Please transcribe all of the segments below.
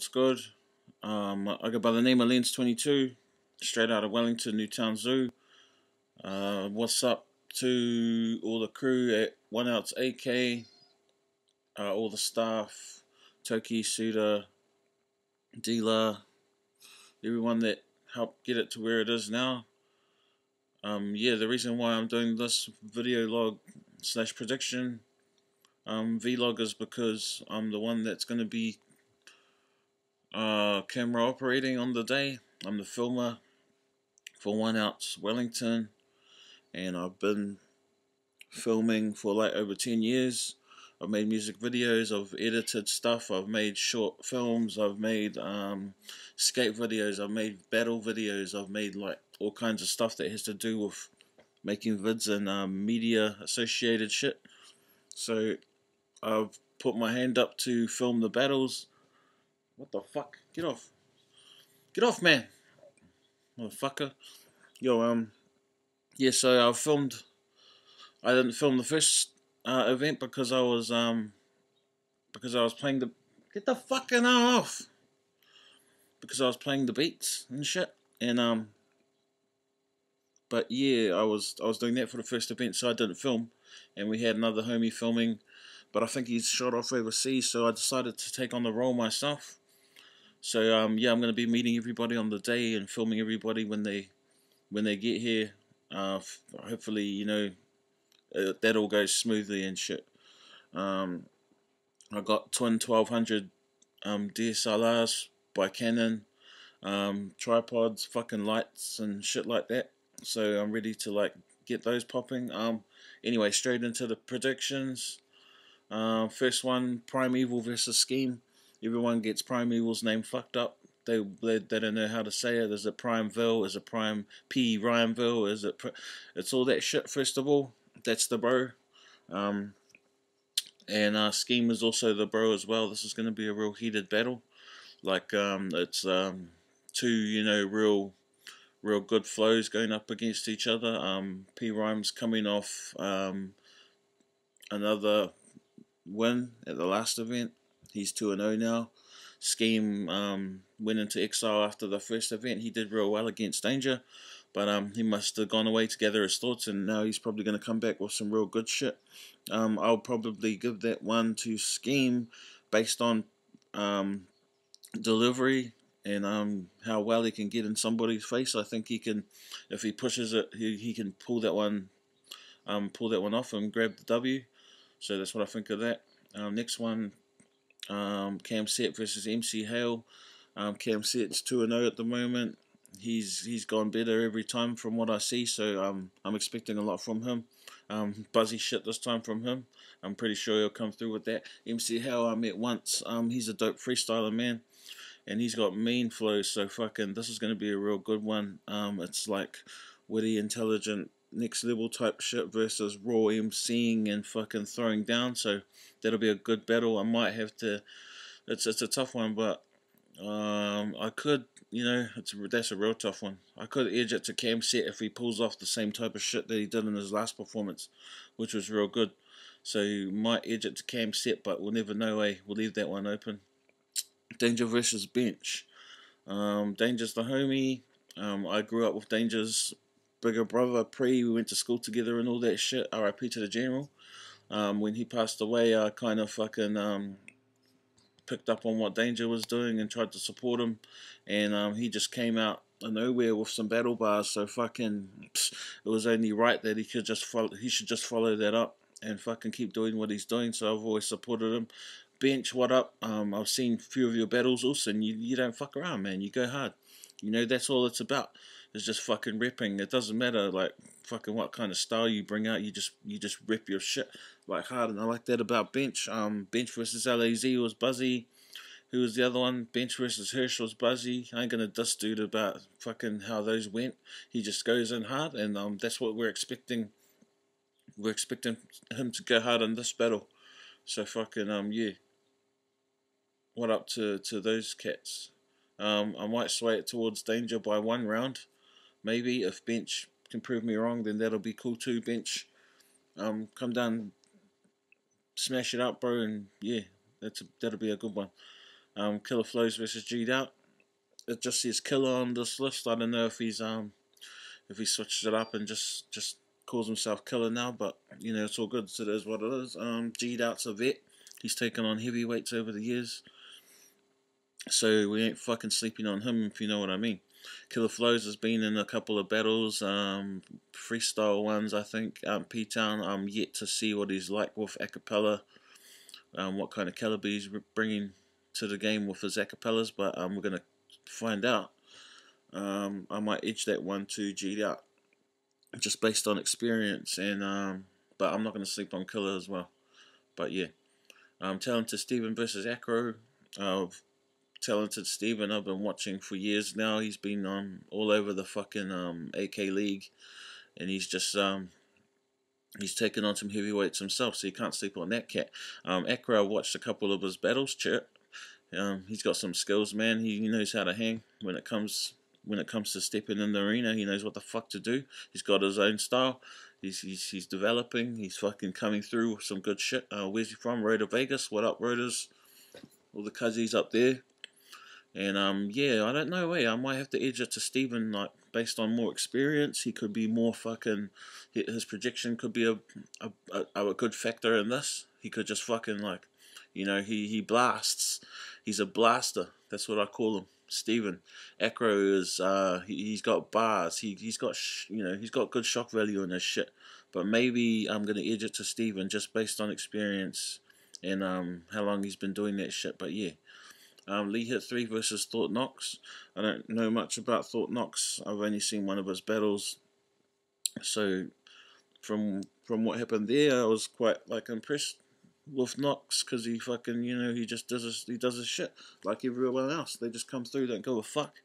what's good? Um, I go by the name of Lenz22, straight out of Wellington, Newtown Zoo. Uh, what's up to all the crew at One Outs AK, uh, all the staff, Toki, Suda, Dealer, everyone that helped get it to where it is now. Um, yeah, the reason why I'm doing this video log slash prediction um, vlog is because I'm the one that's going to be uh, camera operating on the day. I'm the filmer for One Outs Wellington, and I've been filming for like over 10 years. I've made music videos, I've edited stuff, I've made short films, I've made um, skate videos, I've made battle videos, I've made like all kinds of stuff that has to do with making vids and um, media associated shit. So I've put my hand up to film the battles what the fuck? Get off. Get off, man. Motherfucker. Yo, um, yeah, so I filmed, I didn't film the first uh, event because I was, um, because I was playing the, get the fucking off. Because I was playing the beats and shit. And, um, but yeah, I was, I was doing that for the first event, so I didn't film. And we had another homie filming, but I think he's shot off overseas, so I decided to take on the role myself. So um, yeah, I'm going to be meeting everybody on the day and filming everybody when they when they get here. Uh, hopefully, you know, uh, that all goes smoothly and shit. Um, I got twin 1200 um, DSLRs by Canon, um, tripods, fucking lights and shit like that. So I'm ready to like get those popping. Um, anyway, straight into the predictions. Uh, first one, Primeval versus Scheme everyone gets Primeval's name fucked up. They, they, they don't know how to say it. Is it Primeville? Is it Prime P Ryanville? Is it? It's all that shit. First of all, that's the bro. Um, and uh, Scheme is also the bro as well. This is going to be a real heated battle. Like um, it's um, two, you know, real, real good flows going up against each other. Um, P Rhymes coming off um, another win at the last event. He's 2 0 now. Scheme um, went into exile after the first event. He did real well against Danger, but um, he must have gone away to gather his thoughts, and now he's probably going to come back with some real good shit. Um, I'll probably give that one to Scheme based on um, delivery and um, how well he can get in somebody's face. I think he can, if he pushes it, he, he can pull that one, um, pull that one off and grab the W. So that's what I think of that. Um, next one, um, Cam Set versus MC Hale. Um, Cam Set's 2 0 at the moment. He's he's gone better every time from what I see, so um, I'm expecting a lot from him. Um, buzzy shit this time from him. I'm pretty sure he'll come through with that. MC Hale I met once. Um, he's a dope freestyler, man. And he's got mean flows, so fucking this is going to be a real good one. Um, it's like witty, intelligent, next level type shit versus raw emceeing and fucking throwing down. So that'll be a good battle. I might have to. It's it's a tough one, but um, I could, you know, it's that's a real tough one. I could edge it to Cam Set if he pulls off the same type of shit that he did in his last performance, which was real good. So you might edge it to Cam Set, but we'll never know. Eh? We'll leave that one open. Danger versus Bench. Um, Danger's the homie. Um, I grew up with Danger's bigger brother pre. We went to school together and all that shit. R.I.P. to the general. Um, when he passed away, I kind of fucking um, picked up on what Danger was doing and tried to support him. And um, he just came out of nowhere with some battle bars. So fucking, it was only right that he could just follow. He should just follow that up and fucking keep doing what he's doing. So I've always supported him. Bench, what up? Um, I've seen a few of your battles also, and you, you don't fuck around, man. You go hard. You know, that's all it's about is just fucking ripping. It doesn't matter like fucking what kind of style you bring out. You just you just rip your shit like hard, and I like that about Bench. Um, Bench versus LAZ was buzzy. Who was the other one? Bench versus Hirsch was buzzy. I ain't gonna diss dude about fucking how those went. He just goes in hard, and um, that's what we're expecting. We're expecting him to go hard in this battle. So fucking um yeah. What up to to those cats? Um, I might sway it towards danger by one round maybe if bench can prove me wrong, then that'll be cool too. Bench, um, come down, smash it up, bro, and yeah, that's a, that'll be a good one. Um, Killer Flows versus G Doubt. It just says Killer on this list. I don't know if he's um if he switched it up and just just calls himself Killer now, but you know it's all good. So it is what it is. Um, G Doubt's a vet. He's taken on heavyweights over the years, so we ain't fucking sleeping on him if you know what I mean. Killer Flows has been in a couple of battles, um, freestyle ones, I think. Um, P Town, I'm yet to see what he's like with acapella, um, what kind of caliber he's bringing to the game with his acapellas, but um, we're gonna find out. Um, I might edge that one to G out, just based on experience, and um, but I'm not gonna sleep on Killer as well. But yeah, um, talented Stephen versus Acro. Uh, talented Stephen I've been watching for years now. He's been um all over the fucking um AK League, and he's just um he's taken on some heavyweights himself, so you can't sleep on that cat. Um, I watched a couple of his battles. Chip, um, he's got some skills, man. He knows how to hang when it comes when it comes to stepping in the arena. He knows what the fuck to do. He's got his own style. He's he's, he's developing. He's fucking coming through with some good shit. Uh, where's he from? Roto Vegas. What up, Rodas? All the cuzzies up there. And um, yeah, I don't know. Hey, I might have to edge it to Stephen, like based on more experience. He could be more fucking. His projection could be a a, a, good factor in this. He could just fucking like, you know, he he blasts. He's a blaster. That's what I call him. Stephen Acro is uh, he, has got bars. He he's got you know he's got good shock value in his shit. But maybe I'm gonna edge it to Stephen just based on experience and um how long he's been doing that shit. But yeah. Um, Lee hit three versus Thought Knox. I don't know much about Thought Knox. I've only seen one of his battles. So from from what happened there, I was quite like impressed with Knox because he fucking you know he just does his he does his shit like everyone else. They just come through, don't give a fuck,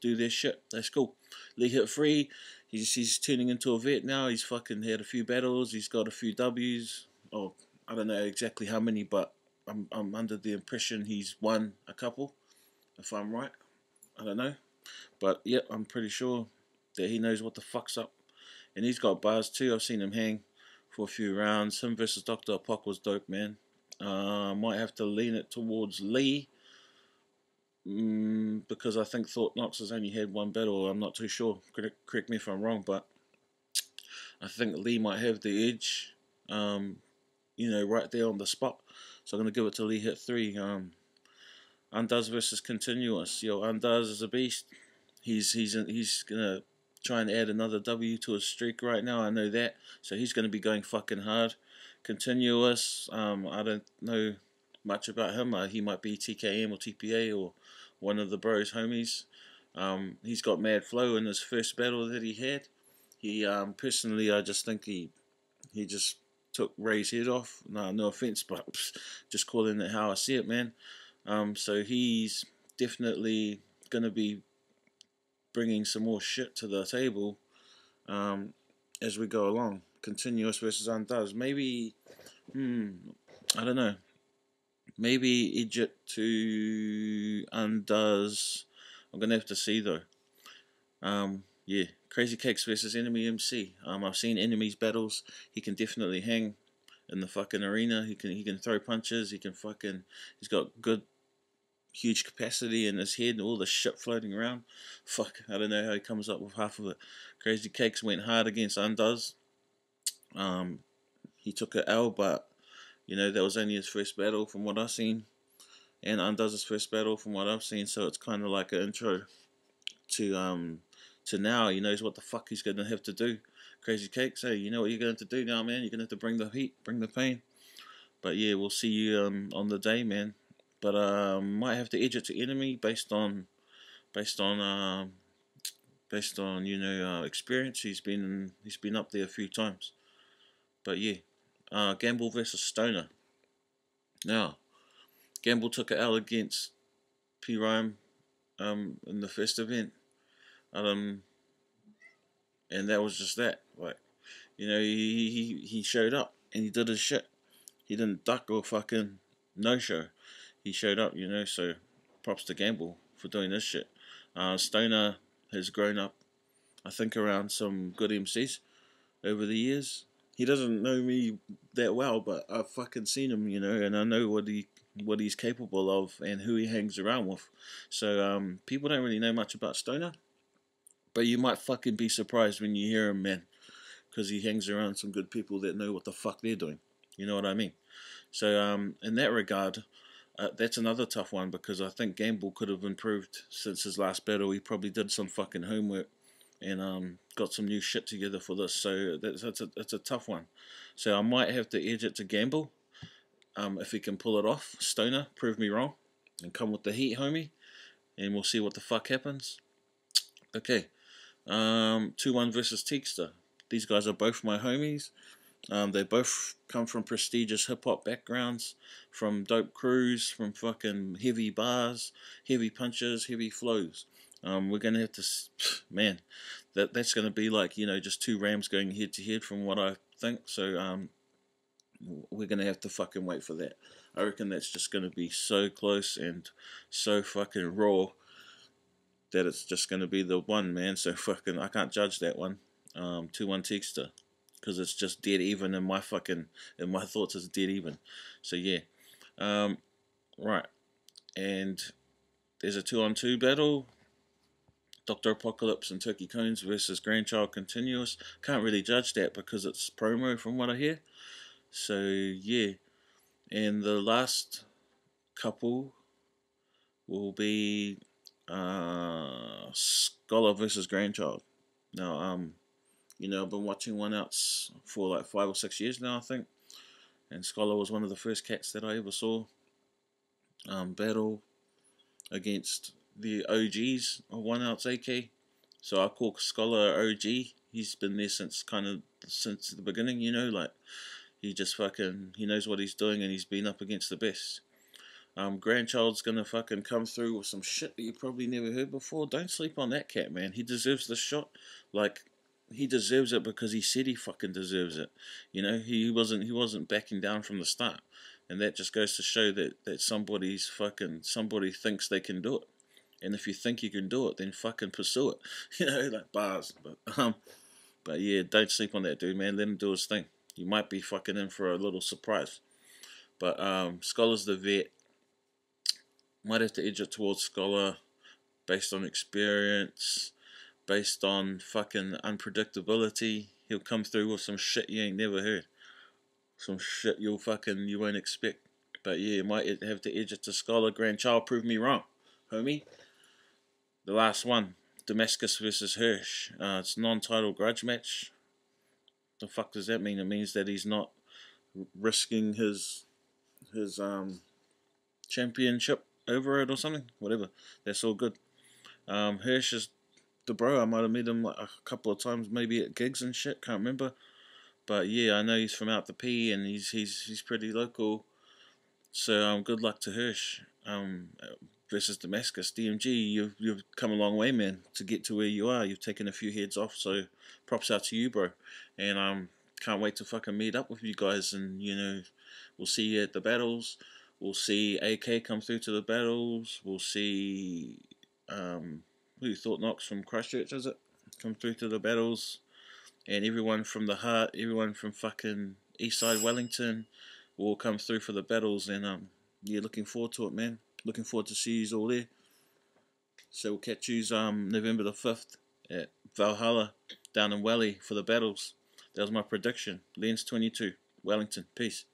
do their shit. That's cool. Lee hit three. He's he's turning into a vet now. He's fucking had a few battles. He's got a few Ws. Oh, I don't know exactly how many, but I'm I'm under the impression he's won a couple, if I'm right. I don't know, but yeah, I'm pretty sure that he knows what the fuck's up, and he's got bars too. I've seen him hang for a few rounds. Him versus Doctor Apoc was dope, man. Uh, might have to lean it towards Lee. Mm, because I think Thought Knox has only had one battle. I'm not too sure. Correct, correct me if I'm wrong, but I think Lee might have the edge. Um, you know, right there on the spot. So I'm going to give it to Lee Hit 3. Um, Andaz versus Continuous. Yo, Andaz is a beast. He's he's he's going to try and add another W to his streak right now. I know that. So he's going to be going fucking hard. Continuous. Um, I don't know much about him. Uh, he might be TKM or TPA or one of the bros homies. Um, he's got mad flow in his first battle that he had. He um, personally, I just think he he just took Ray's head off. No, no offense, but just calling it how I see it, man. Um, so he's definitely gonna be bringing some more shit to the table um, as we go along. Continuous versus Andaz. Maybe, hmm, I don't know. Maybe Egypt to Andaz. I'm gonna have to see though. Um, yeah, Crazy Cakes versus Enemy MC. Um, I've seen Enemy's battles. He can definitely hang in the fucking arena. He can he can throw punches. He can fucking. He's got good, huge capacity in his head. And all the shit floating around. Fuck, I don't know how he comes up with half of it. Crazy Cakes went hard against Andaz. Um, he took an L, but you know that was only his first battle from what I've seen, and Undoes his first battle from what I've seen. So it's kind of like an intro to um to now he knows what the fuck he's going to have to do. Crazy Cake, so you know what you're going to do now, man. You're going to have to bring the heat, bring the pain. But yeah, we'll see you um, on the day, man. But um, might have to edge it to enemy based on, based on, uh, based on you know uh, experience. He's been he's been up there a few times. But yeah, uh, Gamble versus Stoner. Now, Gamble took it out against P Rhyme um, in the first event. Um, and that was just that. Like, you know, he he he showed up and he did his shit. He didn't duck or fucking no show. He showed up, you know. So, props to Gamble for doing this shit. Uh, Stoner has grown up, I think, around some good MCs over the years. He doesn't know me that well, but I've fucking seen him, you know, and I know what he what he's capable of and who he hangs around with. So um, people don't really know much about Stoner, but you might fucking be surprised when you hear him, man, because he hangs around some good people that know what the fuck they're doing. You know what I mean? So um, in that regard, uh, that's another tough one because I think Gamble could have improved since his last battle. He probably did some fucking homework and um, got some new shit together for this. So that's, that's a that's a tough one. So I might have to edge it to Gamble um, if he can pull it off. Stoner, prove me wrong, and come with the heat, homie, and we'll see what the fuck happens. Okay, um, two one versus Teekster. These guys are both my homies. Um, they both come from prestigious hip hop backgrounds, from dope crews, from fucking heavy bars, heavy punches, heavy flows. Um, we're gonna have to, man, that that's gonna be like you know just two Rams going head to head from what I think. So um, we're gonna have to fucking wait for that. I reckon that's just gonna be so close and so fucking raw that it's just gonna be the one man. So fucking I can't judge that one. Um, two one Teekster because it's just dead even in my fucking in my thoughts it's dead even. So yeah, um, right, and there's a two on two battle. Doctor Apocalypse and Turkey Cones versus Grandchild Continuous. Can't really judge that because it's promo from what I hear. So yeah, and the last couple will be uh, Scholar versus Grandchild. Now um you know, I've been watching one outs for like five or six years now, I think. And Scholar was one of the first cats that I ever saw um, battle against the OGs of one outs AK. So I call Scholar OG. He's been there since kind of since the beginning, you know, like he just fucking he knows what he's doing and he's been up against the best. Um, grandchild's gonna fucking come through with some shit that you probably never heard before. Don't sleep on that cat, man. He deserves the shot. Like he deserves it because he said he fucking deserves it. You know, he wasn't he wasn't backing down from the start, and that just goes to show that that somebody's fucking somebody thinks they can do it, and if you think you can do it, then fucking pursue it. You know, like bars. But um, but yeah, don't sleep on that dude, man. Let him do his thing. You might be fucking in for a little surprise. But um, Scholar's the vet. Might have to edge it towards Scholar based on experience based on fucking unpredictability. He'll come through with some shit you ain't never heard. Some shit you'll fucking you won't expect. But yeah, you might have to edge it to Scholar Grandchild. Prove me wrong, homie. The last one, Damascus versus Hirsch. Uh, it's non-title grudge match. The fuck does that mean? It means that he's not risking his his um championship over it or something. Whatever. That's all good. Um, Hirsch is the bro. I might have met him like a couple of times, maybe at gigs and shit. Can't remember, but yeah, I know he's from out the P and he's he's he's pretty local. So um, good luck to Hirsch. Um, versus Damascus DMG. You've you've come a long way, man, to get to where you are. You've taken a few heads off, so props out to you, bro. And um, can't wait to fucking meet up with you guys. And you know, we'll see you at the battles. We'll see AK come through to the battles. We'll see um who thought Knox from Christchurch, is it? Come through to the battles. And everyone from the heart, everyone from fucking Eastside Wellington will come through for the battles. And um, yeah, looking forward to it, man. Looking forward to see you all there. So we'll catch you um, November the 5th at Valhalla down in Welly for the battles. That was my prediction. Lenz 22, Wellington. Peace.